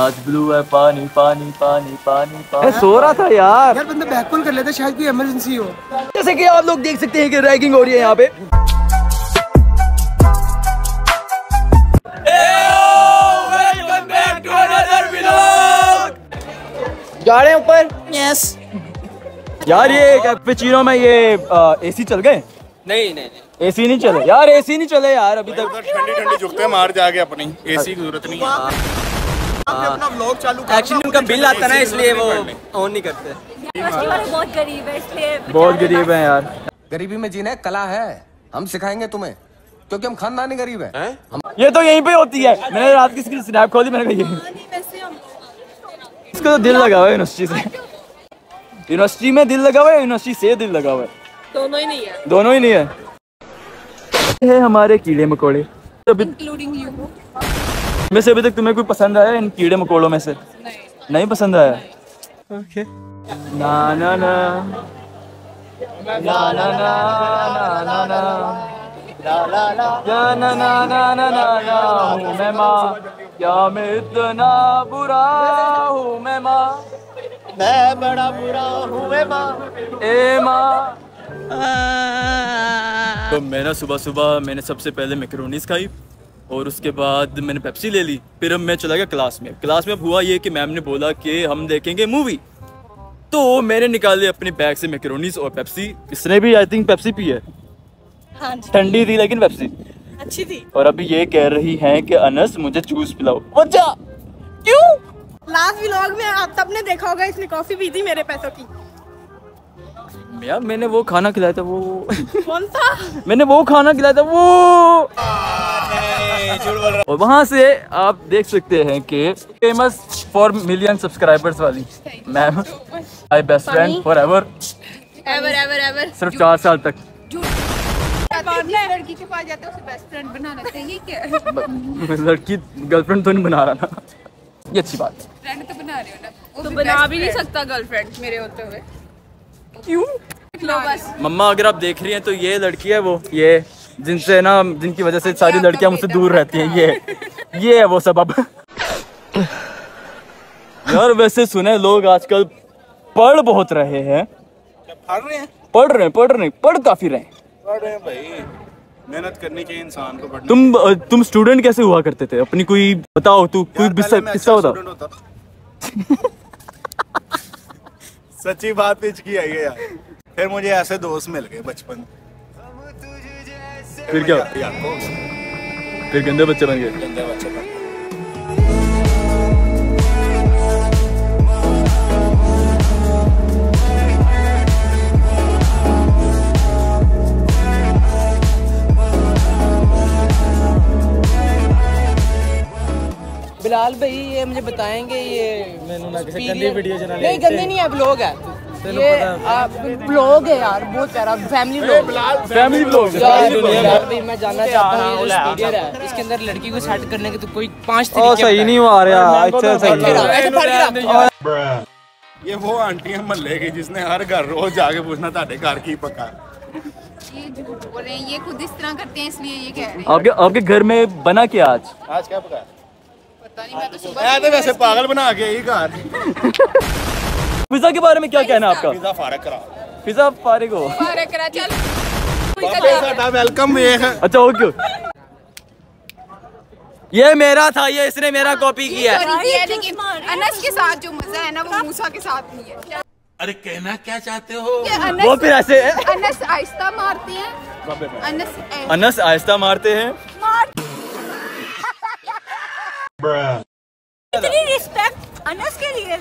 आज ब्लू है पानी पानी पानी पानी पानी। सो रहा था यार। यार बंदा बैक कॉल कर लेता शायद कोई इमरजेंसी हो। जैसे कि आप लोग देख सकते हैं कि रैगिंग हो रही है यहाँ पे। जा रहे हैं ऊपर? यस यार ये कैपेचिनो में ये एसी चल गए? नहीं नहीं नहीं। एसी नहीं चले। यार एसी नहीं चले यार अभी तक। ठंडी ठंडी झुकते हैं मार जाके अपनी। एसी की ज़रूरत नहीं है अपना व्लॉग चालू कर एक्चुअली उनका बिल आता ना इसलिए वो ऑन नहीं करते। बहुत गरीब है इसलिए बहुत गरीब है यार। गरीबी में जीना कला है हम सिखाएँगे तुम्हें क्योंकि हम खानदानी गरीब हैं। ये तो यहीं पे होती है। मैंने रात की इसकी स्नैप खोली मैंने कहा ये इसका तो दिल लगा हुआ है यूनिवर्सिटी से। यूनिवर्सिटी में दिल लगा हुआ है यूनिवर्सिटी से दिल लगा हुआ है। दोनों ही नहीं है। दोनों ही नहीं है। है हमारे कीड़े मकोड़े। इंक्लूडिंग में से अभी तक तुम्हें कोई पसंद आया इन कीड़े मकोड़ों में से नहीं नहीं पसंद आया ना ना ना ना ना ना ना ना ना ना ना ना ना ना ना हूँ मैं माँ क्या मैं इतना बुरा हूँ मैं माँ मैं बड़ा बुरा हूँ मैं माँ ए माँ तो मैं ना सुबह सुबह मैंने सबसे पहले मैक्रोनीस खाई और उसके बाद मैंने पेप्सी ले ली। फिर अब मैं चला गया क्लास में। क्लास में अब हुआ ये कि मैम ने बोला कि हम देखेंगे मूवी तो मैंने निकाले अपने बैग से मैक्रोनीस और पेप्सी इसने भी आई थिंक पेप्सी पी है। हाँ ठंडी थी लेकिन पेप्सी अच्छी थी। और अभी ये कह रही हैं कि अनस मुझे जूस पिलाओ। वजह क्यों? लास्ट व्लॉग में आप सबने देखा होगा इसने कॉफ़ी पी थी मेरे पैसों की। यार मैंने वो खाना खिलाया था वो कौन सा? मैंने वो खाना खिलाया था वो और वहाँ से आप देख सकते हैं कि फ़ेमस फॉर मिलियन सब्सक्राइबर्स वाली ma'am I best friend forever ever ever ever सिर्फ़ चार साल तक। लड़की के पास जाते उसे बेस्ट फ्रेंड बनाना चाहिए क्या? लड़की गर्लफ्रेंड तो नहीं बना रहा ना। ये अच्छी बात है। फ्रेंड तो बना रहे हो ना। तो बना भी नहीं सकता गर्लफ्रेंड मेरे होते हुए। क्यों? मम्मा अगर आप देख रही हैं तो ये लड़की है वो ये जिनसे ना जिनकी वजह से सारी लड़कियाँ मुझसे दूर रहती हैं ये ये है वो सब अब। यार वैसे सुने लोग आजकल पढ़ बहुत रहे हैं। पढ़ रहे हैं? पढ़ रहे हैं पढ़ रहे हैं पढ़ काफ़ी रहे हैं। पढ़ रहे हैं भाई। मेहनत करनी चाहिए इंसान को पढ़ने। तुम तुम स्टूडेंट कैसे हुआ करते थे? अपनी कोई बताओ तू कोई किस्सा किस्सा अच्छा बताओ। होता। सच्ची बात पिच की आई है यार। फिर मुझे ऐसे दोस्त मिल गए बचपन। फिर क्या? फिर गंदे बच्चे बन गए। गंदे बच्चे बन गए। बिलाल भाई ये मुझे बताएँगे ये मैंने ना किसी गंदी वीडियो चला नहीं गंदी नहीं है ब्लॉग है। ये ब्लॉग है। यार बहुत प्यारा फैमिली ब्लॉग फैमिली लोग यार भाई मैं जानना चाहता हूँ ये जो स्पीडियर है इसके अंदर लड़की को सेट करने के तो कोई पाँच तरीके सही नहीं हुआ रहा अच्छा सही ऐसे फड़ के रख। ये वो आंटी है महल्ले की जिसने हर घर रोज जाके पूछना ताड़े घर की पका ये झूठ बोल रहे हैं ये खुद इस तरह करते हैं इसलिए ये कह रहे हैं। आपके आपके घर में बना क्या आज? आज क्या पका पता नहीं मैं तो सुबह मैं तो वैसे पागल बना के ही घर। पिज्जा के बारे में क्या कहना है आपका? पिज्जा फारक करा। पिज्जा फारिग हो। बारह करा चल। वेलकम अच्छा ओके ये मेरा था ये इसने मेरा कॉपी किया है। है लेकिन अनस के साथ जो मज़ा है ना वो मूसा के साथ नहीं है। अरे कहना क्या चाहते हो? वो फिर ऐसे है अनस आहिस्ता मारते हैं। अनस अनस आहिस्ता मारते हैं। इतनी रिस्पेक्ट अनस के लिए।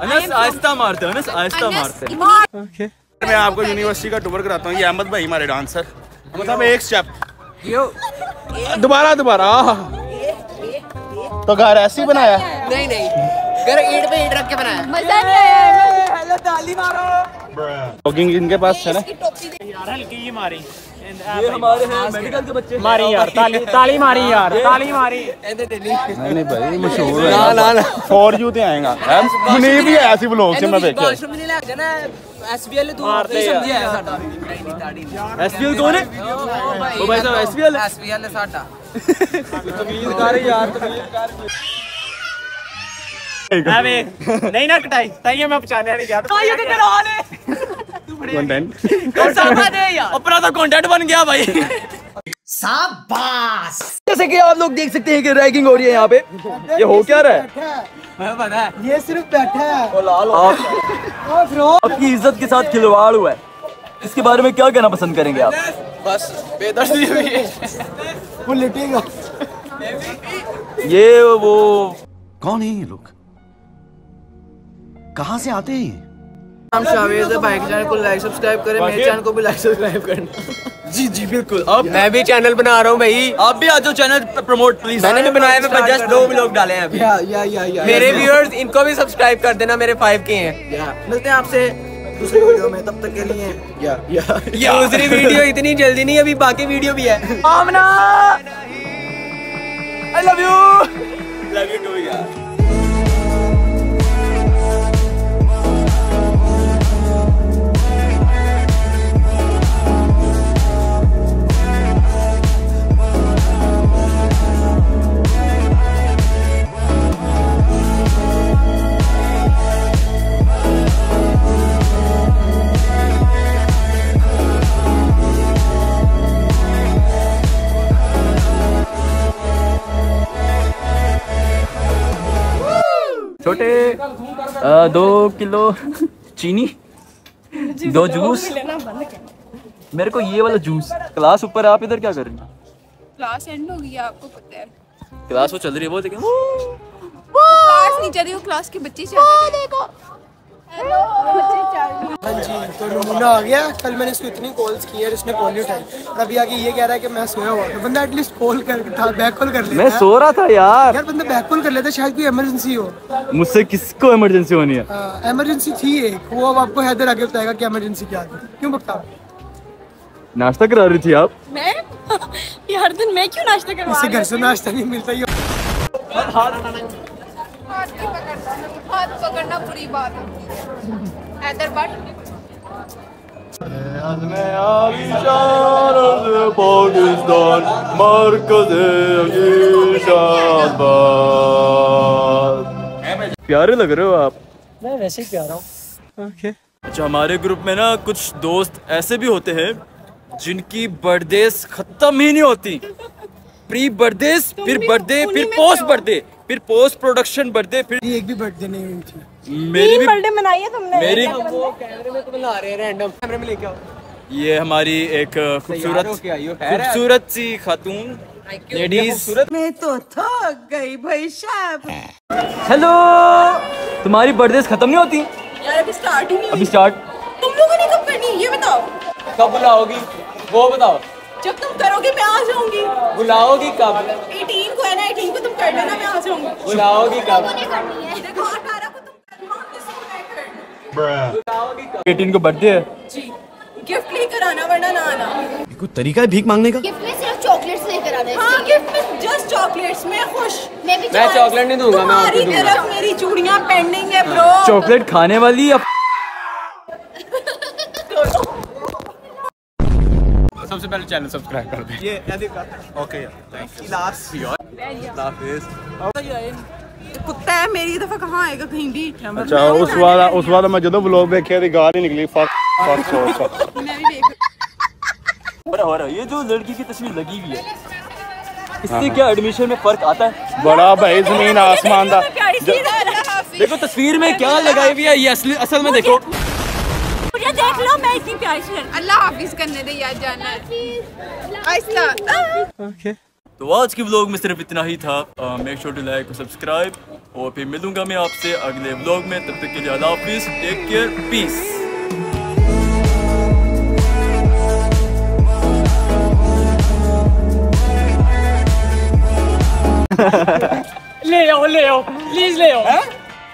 अनस आहिस्ता मारते हैं अनस आहिस्ता मारते। हैं इतनी मैं आपको यूनिवर्सिटी का टूर कराता हूँ ये अहमद भाई हमारे डांसर मतलब एक स्टेप दोबारा दोबारा तो घर ऐसे ही बनाया? नहीं नहीं। घर ईंट पे ईंट रख के बनाया। मज़ा नहीं आया। जॉगिंग इनके पास है ना? ये हमारे हैं मेडिकल के बच्चे। मारी यार ताली ताली मारी यार ताली मारी। नहीं नहीं भाई मशहूर है। ना ना ना। फॉर यू ते आएगा। मुनीब भी आया सी ब्लॉग से मैं देखा। वॉशरूम नहीं लग जाना एसबीएल तू नहीं समझिया है नहीं एसपीएल कौन है ओ भाई साहब एसपीएल एसबीएल है साਡਾ तमीज कर यार तमीज कर अबे नहीं ना कटाई ताइए मैं पहचाने नहीं गया। ताइए तो तेरा हाल है कंटेंट सामा दे यार अपना तो कंटेंट बन गया भाई। जैसे कि आप लोग देख सकते हैं कि रैगिंग हो रही है यहाँ पे। ये हो क्या रहा है? पता है। ये सिर्फ़ बैठा है। आप आपकी इज़्ज़त के साथ खिलवाड़ हुआ है। इसके बारे में क्या कहना पसंद करेंगे आप? बस बेदर्दी हुई वो लेटेगा। ये वो कौन है ये लोग? कहाँ से आते हैं नाम शावेद है भाई के चैनल को लाइक सब्सक्राइब करें मेरे चैनल को भी लाइक सब्सक्राइब करना। जी जी बिल्कुल। आप मैं भी चैनल बना रहा हूँ भाई। आप भी आ जाओ चैनल प्रमोट प्लीज़ मैंने भी बनाया मैं जस्ट दो व्लॉग डाले हैं अभी। या या या या मेरे व्यूअर्स इनको भी सब्सक्राइब कर देना मेरे फाइव के हैं। मिलते हैं आपसे दूसरी वीडियो में तब तक के लिए। या या ये दूसरी वीडियो इतनी जल्दी नहीं अभी बाकी वीडियो भी है। Aamna! I love you love you too यार छोटे दो किलो चीनी दो जूस। मेरे को ये वाला जूस क्लास ऊपर आप इधर क्या कर रही हैं? क्लास एंड हो गई आपको पता है। क्लास वो चल रही है वो देखें। क्लास नहीं चल रही वो क्लास के बच्चे चल रहे हैं। हाँ। जी तो नमूना आ गया। कल मैंने इसको इतनी कॉल्स की है इसने कॉल नहीं उठाई। और अभी आके ये कह रहा है कि मैं सोया हुआ था। बंदा एटलीस्ट कॉल कर था बैक कॉल कर लेता मैं सो रहा था यार। यार बंदा बैक कॉल कर लेता शायद कोई इमरजेंसी हो। मुझसे किसको इमरजेंसी होनी है? इमरजेंसी थी एक। वो अब आपको हैदर आगे बताएगा कि इमरजेंसी क्या थी। क्यों बताओ? नाश्ता करा रही थी आप? मैं? यार दिन मैं क्यों नाश्ता करवा इससे घर से नाश्ता नहीं मिलता ये हाथ पकड़ना हाथ पकड़ना बुरी बात है। हैदर बट प्यारे लग रहे हो आप? मैं वैसे ही प्यारा हूँ। अच्छा हमारे ग्रुप में ना कुछ दोस्त ऐसे भी होते हैं जिनकी बर्थडेज खत्म ही नहीं होती। प्री बर्थडेज फिर बर्थडे फिर पोस्ट बर्थडे फिर पोस्ट प्रोडक्शन बर्थडे फिर एक भी बर्थडे नहीं हुई थी। मेरी भी बर्थडे मनाई है तुमने। मेरी वो कैमरे में तो मिला रहे हैं रैंडम कैमरे में लेके आओ। ये हमारी एक खूबसूरत। खूबसूरत सी खातून। लेडीज़ मैं तो थक गई भाई साहब। हेलो तुम्हारी बर्थडेज खत्म नहीं होती? यार अभी स्टार्ट ही नहीं अभी स्टार्ट तुम लोगों ने कब करनी ये बताओ। कब बुलाओगी? वो बताओ। जब तुम करोगे मैं आ जाऊँगी। बुलाओगी कब? 18 को है ना 18 को तुम कर लेना मैं आ जाऊँगी। बुलाओगी कब देखो 18 को तुम करना, 19 को मैं करना। एटीन को बर्थडे है। जी। गिफ्ट लेकर आना वरना ना आना। कोई तरीका है भीख मांगने का? गिफ्ट में सिर्फ़ चॉकलेट्स लेकर आना हाँ गिफ्ट में जस्ट चॉकलेट्स मैं खुश। मैं भी मैं चॉकलेट नहीं दूँगा मैं आपको दूँगा। तरफ़ मेरी चूड़ियाँ पेंडिंग है ब्रो चॉकलेट खाने वाली या सबसे पहले चैनल सब्सक्राइब कर दे। ये ओके कुत्ता है मेरी दफा कहाँ आएगा कहीं भी अच्छा उस वाला उस वाला मैं ਜਦੋਂ ਵਲੌਗ ਵੇਖਿਆ ਤੇ ਗਾਲ ਹੀ ਨਿਕਲੀ ਫੱਕ ਫੱਕ ਫੱਕ मैं भी देख बड़ा हो रहा है ये जो लड़की की तस्वीर लगी हुई है इससे क्या एडमिशन में फर्क आता है ਬੜਾ ਭਾਈ ਜ਼ਮੀਨ ਆਸਮਾਨ ਦਾ प्यारी सी अल्लाह हाफिज देखो तस्वीर में क्या लगाई हुई है ये असली असल में देखो मुझे देख लो मैं इतनी प्यारी सी लड़की अल्लाह हाफिज करने दे याद जाना है आहिस्ता तो आज के ब्लॉग में सिर्फ़ इतना ही था। Make sure to like subscribe और फिर मिलूँगा मैं आपसे अगले ब्लॉग में। तब तक के लिए अल्लाह हाफिज टेक केयर पीस ले आओ ले आओ प्लीज़ ले आओ।